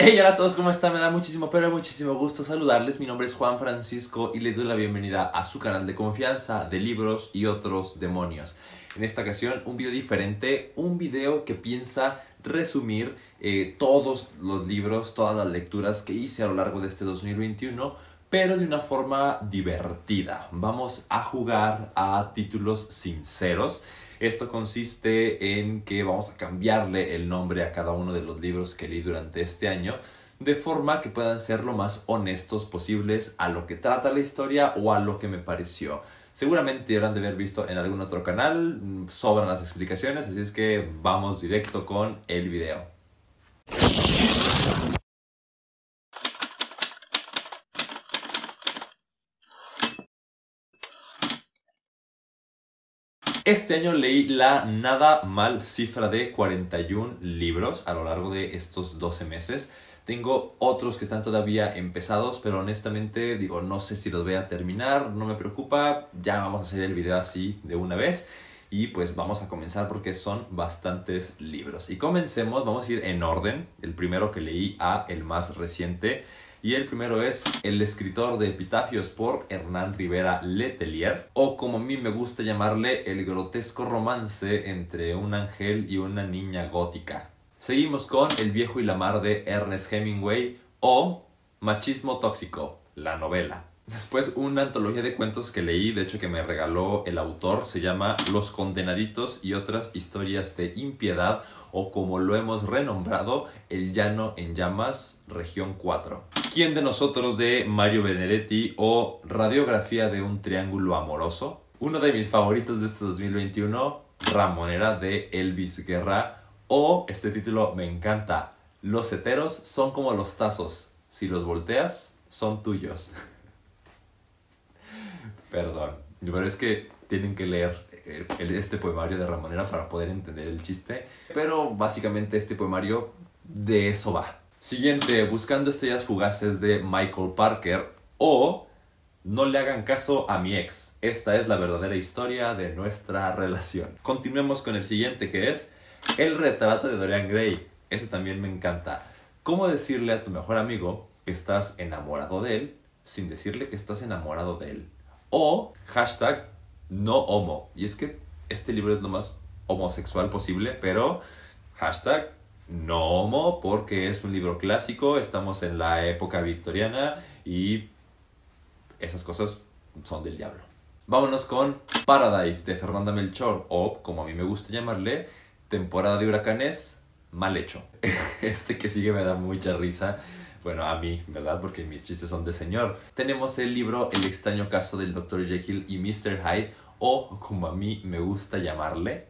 Hola a todos, ¿cómo están? Me da muchísimo, pero muchísimo gusto saludarles. Mi nombre es Juan Francisco y les doy la bienvenida a su canal de confianza de libros y otros demonios. En esta ocasión, un video diferente, un video que piensa resumir eh, todos los libros, todas las lecturas que hice a lo largo de este 2021, pero de una forma divertida. Vamos a jugar a títulos sinceros. Esto consiste en que vamos a cambiarle el nombre a cada uno de los libros que leí durante este año, de forma que puedan ser lo más honestos posibles a lo que trata la historia o a lo que me pareció. Seguramente habrán de haber visto en algún otro canal, mm, sobran las explicaciones, así es que vamos directo con el video. Este año leí la nada mal cifra de 41 libros a lo largo de estos 12 meses. Tengo otros que están todavía empezados, pero honestamente digo, no sé si los voy a terminar, no me preocupa, ya vamos a hacer el video así de una vez. Y pues vamos a comenzar porque son bastantes libros. Y comencemos, vamos a ir en orden, el primero que leí a el más reciente. Y el primero es El escritor de epitafios por Hernán Rivera Letelier, o como a mí me gusta llamarle, el grotesco romance entre un ángel y una niña gótica. Seguimos con El viejo y la mar de Ernest Hemingway o Machismo tóxico, la novela. Después una antología de cuentos que leí, de hecho que me regaló el autor, se llama Los Condenaditos y otras historias de impiedad o como lo hemos renombrado, El Llano en Llamas, región 4. ¿Quién de nosotros de Mario Benedetti o Radiografía de un Triángulo Amoroso? Uno de mis favoritos de este 2021, Ramonera de Elvis Guerra o este título me encanta, Los heteros son como los tazos, si los volteas, son tuyos. Perdón, pero es que tienen que leer este poemario de Ramonera para poder entender el chiste. Pero básicamente este poemario de eso va. Siguiente, Buscando estrellas fugaces de Michael Parker o No le hagan caso a mi ex. Esta es la verdadera historia de nuestra relación. Continuemos con el siguiente que es El retrato de Dorian Gray. Este también me encanta. ¿Cómo decirle a tu mejor amigo que estás enamorado de él sin decirle que estás enamorado de él? O hashtag no homo. Y es que este libro es lo más homosexual posible, pero hashtag no homo porque es un libro clásico, estamos en la época victoriana y esas cosas son del diablo. Vámonos con Paradise de Fernanda Melchor o, como a mí me gusta llamarle, temporada de huracanes mal hecho. Este que sigue me da mucha risa bueno, a mí, ¿verdad? Porque mis chistes son de señor. Tenemos el libro El extraño caso del Dr. Jekyll y Mr. Hyde, o como a mí me gusta llamarle.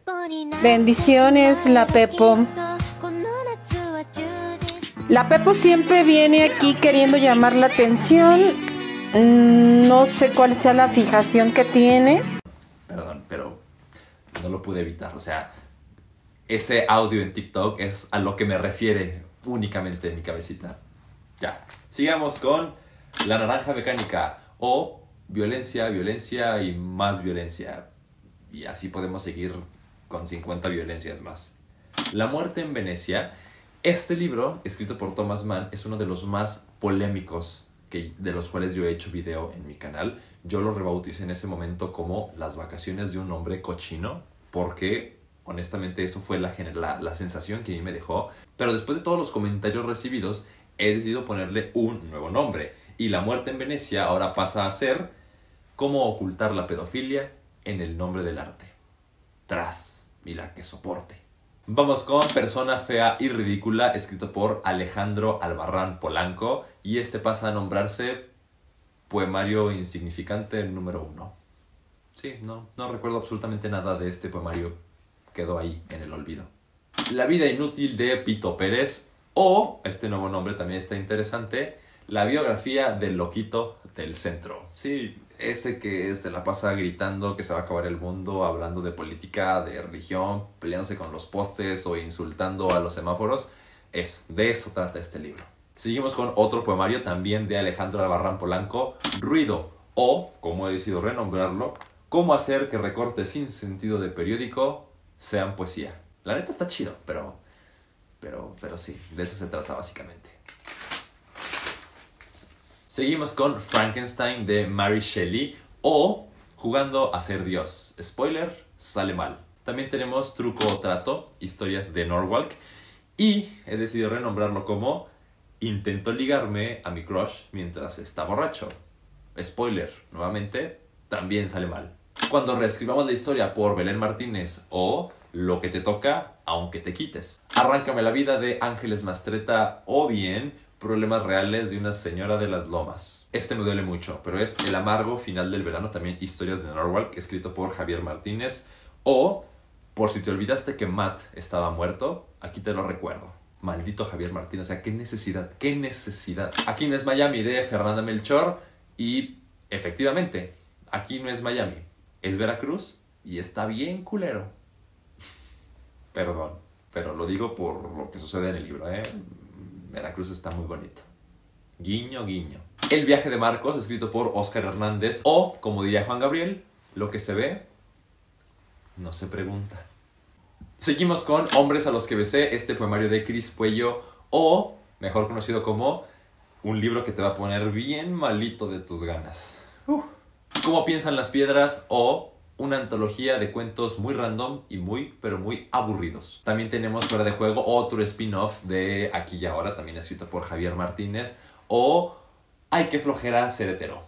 Bendiciones, la Pepo. La Pepo siempre viene aquí queriendo llamar la atención. Mm, no sé cuál sea la fijación que tiene. Perdón, pero no lo pude evitar. O sea, ese audio en TikTok es a lo que me refiere únicamente en mi cabecita. Ya, sigamos con la naranja mecánica o violencia, violencia y más violencia. Y así podemos seguir con 50 violencias más. La muerte en Venecia. Este libro, escrito por Thomas Mann, es uno de los más polémicos que, de los cuales yo he hecho video en mi canal. Yo lo rebauticé en ese momento como Las vacaciones de un hombre cochino, porque honestamente eso fue la, la, la sensación que a mí me dejó. Pero después de todos los comentarios recibidos, he decidido ponerle un nuevo nombre. Y La muerte en Venecia ahora pasa a ser Cómo ocultar la pedofilia en el nombre del arte. Tras y la que soporte. Vamos con Persona Fea y Ridícula, escrito por Alejandro Albarrán Polanco. Y este pasa a nombrarse Poemario Insignificante número uno. Sí, no, no recuerdo absolutamente nada de este poemario. Quedó ahí en el olvido. La vida inútil de Pito Pérez, o, este nuevo nombre también está interesante, la biografía del loquito del centro. Sí, ese que este, la pasa gritando que se va a acabar el mundo, hablando de política, de religión, peleándose con los postes o insultando a los semáforos. Eso, de eso trata este libro. Seguimos con otro poemario también de Alejandro Albarrán Polanco, Ruido, o, como he decidido renombrarlo, Cómo hacer que recortes sin sentido de periódico sean poesía. La neta está chido, pero pero, pero sí, de eso se trata básicamente. Seguimos con Frankenstein de Mary Shelley o Jugando a ser Dios. Spoiler, sale mal. También tenemos Truco o Trato, historias de Norwalk. Y he decidido renombrarlo como Intento ligarme a mi crush mientras está borracho. Spoiler, nuevamente, también sale mal. Cuando reescribamos la historia por Belén Martínez o Lo que te toca, aunque te quites. Arráncame la vida de Ángeles Mastreta o bien Problemas reales de una señora de las lomas. Este me duele mucho, pero es El amargo final del verano, también Historias de Norwalk, escrito por Javier Martínez. O, por si te olvidaste que Matt estaba muerto, aquí te lo recuerdo. Maldito Javier Martínez, o sea, qué necesidad, qué necesidad. Aquí no es Miami de Fernanda Melchor y efectivamente, aquí no es Miami, es Veracruz y está bien culero. Perdón, pero lo digo por lo que sucede en el libro, ¿eh? Veracruz está muy bonito. Guiño, guiño. El viaje de Marcos, escrito por Oscar Hernández, o, como diría Juan Gabriel, lo que se ve, no se pregunta. Seguimos con Hombres a los que besé, este poemario de Cris Puello, o, mejor conocido como, un libro que te va a poner bien malito de tus ganas. ¿Cómo piensan las piedras? O una antología de cuentos muy random y muy, pero muy aburridos. También tenemos fuera de juego otro spin-off de Aquí y Ahora, también escrito por Javier Martínez, o Hay que flojera ser hetero.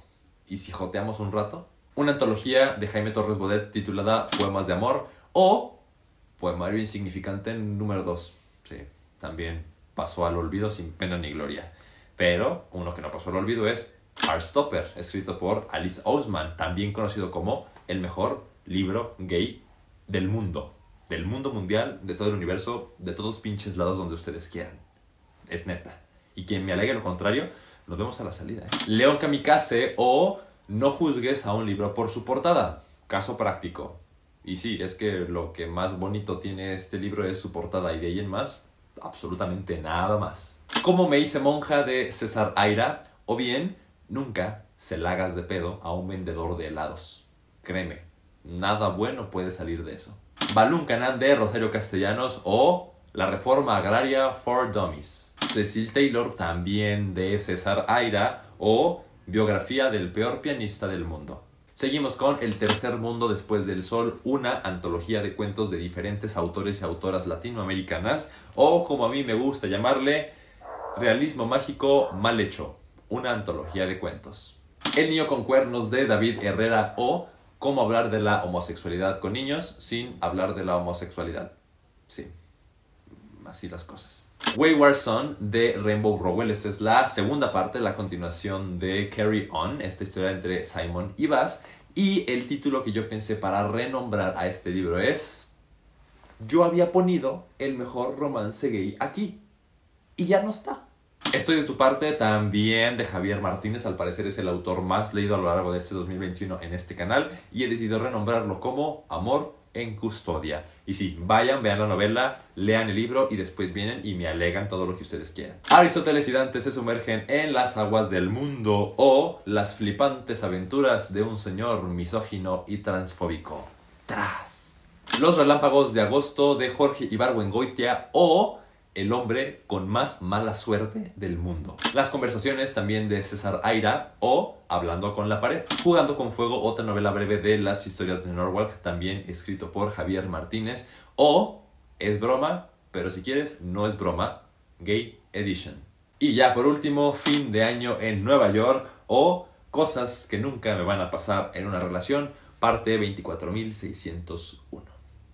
¿Y si joteamos un rato? Una antología de Jaime Torres Bodet titulada Poemas de Amor, o Poemario Insignificante número 2. Sí, también pasó al olvido sin pena ni gloria. Pero uno que no pasó al olvido es Heartstopper, escrito por Alice Ousman, también conocido como el mejor libro gay del mundo. Del mundo mundial, de todo el universo, de todos pinches lados donde ustedes quieran. Es neta. Y quien me alegue lo contrario, nos vemos a la salida. ¿eh? León Kamikaze o No juzgues a un libro por su portada. Caso práctico. Y sí, es que lo que más bonito tiene este libro es su portada y de ahí en más, absolutamente nada más. Como me hice monja de César Aira o bien Nunca se la de pedo a un vendedor de helados. Créeme, nada bueno puede salir de eso. Balún Canal de Rosario Castellanos o La Reforma Agraria for Dummies. Cecil Taylor también de César Aira o Biografía del peor pianista del mundo. Seguimos con El tercer mundo después del sol, una antología de cuentos de diferentes autores y autoras latinoamericanas o como a mí me gusta llamarle, realismo mágico mal hecho una antología de cuentos. El niño con cuernos de David Herrera o Cómo hablar de la homosexualidad con niños sin hablar de la homosexualidad. Sí, así las cosas. Wayward Son de Rainbow Rowell. Esta es la segunda parte, la continuación de Carry On, esta historia entre Simon y Bass. Y el título que yo pensé para renombrar a este libro es Yo había ponido el mejor romance gay aquí. Y ya no está. Estoy de tu parte también de Javier Martínez, al parecer es el autor más leído a lo largo de este 2021 en este canal y he decidido renombrarlo como Amor en Custodia. Y sí, vayan, vean la novela, lean el libro y después vienen y me alegan todo lo que ustedes quieran. Aristóteles y Dante se sumergen en las aguas del mundo o las flipantes aventuras de un señor misógino y transfóbico. Tras. Los relámpagos de agosto de Jorge Ibargüengoitia o el hombre con más mala suerte del mundo. Las conversaciones también de César Aira o Hablando con la pared. Jugando con fuego, otra novela breve de las historias de Norwalk, también escrito por Javier Martínez. O Es broma, pero si quieres, no es broma. Gay Edition. Y ya por último, fin de año en Nueva York o Cosas que nunca me van a pasar en una relación, parte 24601.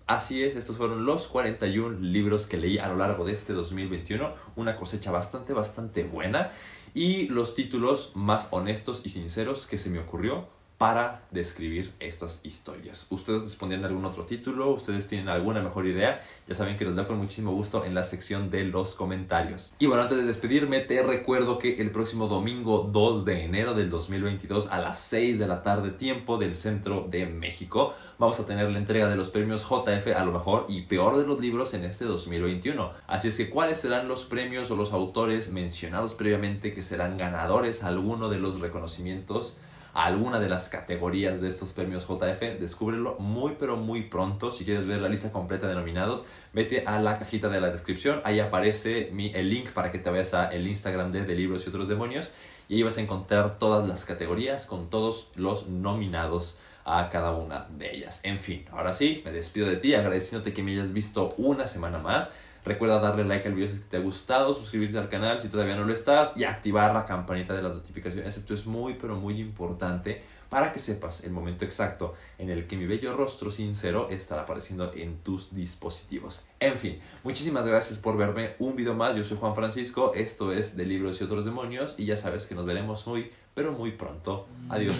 Así es, estos fueron los 41 libros que leí a lo largo de este 2021, una cosecha bastante, bastante buena y los títulos más honestos y sinceros que se me ocurrió para describir estas historias. ¿Ustedes respondieron algún otro título? ¿Ustedes tienen alguna mejor idea? Ya saben que los leo con muchísimo gusto en la sección de los comentarios. Y bueno, antes de despedirme, te recuerdo que el próximo domingo 2 de enero del 2022 a las 6 de la tarde, tiempo del centro de México, vamos a tener la entrega de los premios JF a lo mejor y peor de los libros en este 2021. Así es que, ¿cuáles serán los premios o los autores mencionados previamente que serán ganadores a alguno de los reconocimientos? Alguna de las categorías de estos premios JF, descúbrelo muy pero muy pronto. Si quieres ver la lista completa de nominados, vete a la cajita de la descripción. Ahí aparece mi, el link para que te vayas a el Instagram de De Libros y otros demonios. Y ahí vas a encontrar todas las categorías con todos los nominados a cada una de ellas. En fin, ahora sí, me despido de ti agradeciéndote que me hayas visto una semana más. Recuerda darle like al video si te ha gustado, suscribirte al canal si todavía no lo estás y activar la campanita de las notificaciones. Esto es muy pero muy importante para que sepas el momento exacto en el que mi bello rostro sincero estará apareciendo en tus dispositivos. En fin, muchísimas gracias por verme un video más. Yo soy Juan Francisco, esto es de Libros y otros demonios y ya sabes que nos veremos muy pero muy pronto. Adiós.